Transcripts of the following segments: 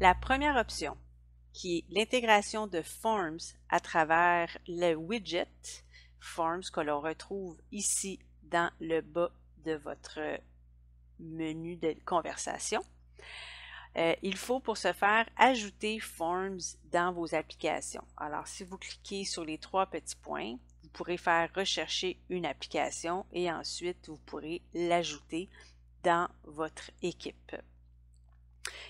La première option, qui est l'intégration de Forms à travers le widget Forms que l'on retrouve ici dans le bas de votre menu de conversation. Euh, il faut pour ce faire ajouter Forms dans vos applications. Alors, si vous cliquez sur les trois petits points, vous pourrez faire rechercher une application et ensuite vous pourrez l'ajouter dans votre équipe.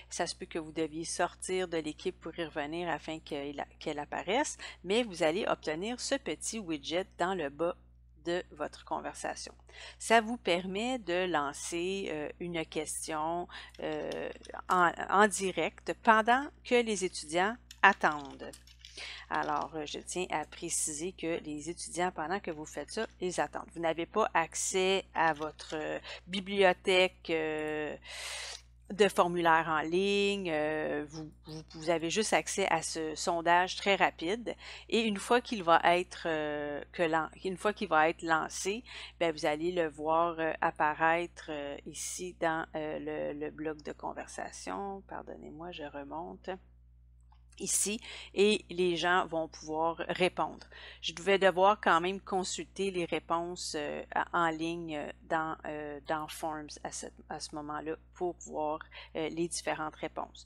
Ça se peut que vous deviez sortir de l'équipe pour y revenir afin qu'elle apparaisse, mais vous allez obtenir ce petit widget dans le bas de votre conversation. Ça vous permet de lancer euh, une question euh, en, direct pendant que les étudiants attendent. Alors, euh, je tiens à préciser que les étudiants, pendant que vous faites ça, ils attendent. Vous n'avez pas accès à votre bibliothèque de formulaires en ligne, euh, vous, avez juste accès à ce sondage très rapide et une fois qu'il va être euh, lancé, bien, vous allez le voir euh, apparaître ici dans le, le bloc de conversation. Pardonnez-moi, je remonte ici et les gens vont pouvoir répondre. Je vais devoir quand même consulter les réponses euh, en ligne euh, dans, euh, dans Forms à ce moment-là pour voir les différentes réponses.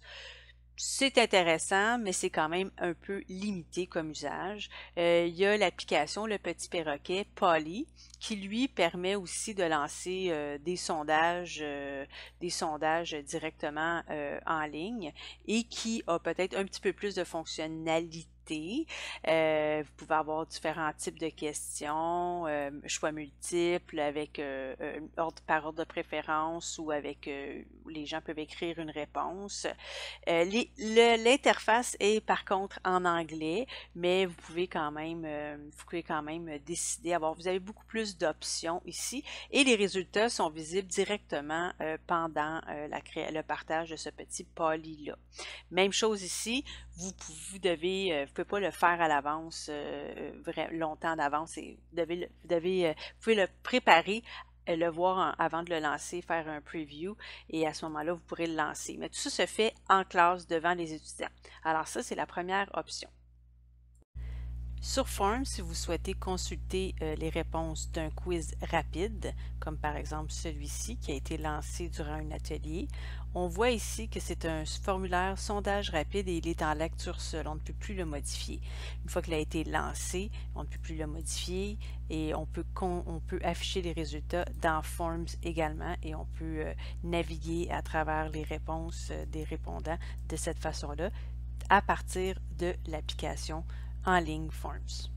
C'est intéressant, mais c'est quand même un peu limité comme usage. Euh, il y a l'application Le Petit Perroquet Poly qui lui permet aussi de lancer euh, des sondages, euh, des sondages directement en ligne et qui a peut-être un petit peu plus de fonctionnalités euh, vous pouvez avoir différents types de questions, euh, choix multiples avec euh, ordre par ordre de préférence ou avec les gens peuvent écrire une réponse. L'interface est par contre en anglais, mais vous pouvez quand même, vous pouvez quand même décider. avoir. vous avez beaucoup plus d'options ici et les résultats sont visibles directement pendant la, le partage de ce petit poly là. Même chose ici, vous, vous devez, pas le faire à l'avance, euh, longtemps d'avance. Euh, vous pouvez le préparer euh, le voir avant de le lancer, faire un preview et à ce moment-là, vous pourrez le lancer. Mais tout ça se fait en classe devant les étudiants. Alors ça, c'est la première option. Sur Form, si vous souhaitez consulter les réponses d'un quiz rapide, comme par exemple celui-ci qui a été lancé durant un atelier, on voit ici que c'est un formulaire sondage rapide et il est en lecture seule. On ne peut plus le modifier. Une fois qu'il a été lancé, on ne peut plus le modifier et on peut, on peut afficher les résultats dans Forms également et on peut euh, naviguer à travers les réponses euh, des répondants de cette façon-là à partir de l'application en ligne Forms.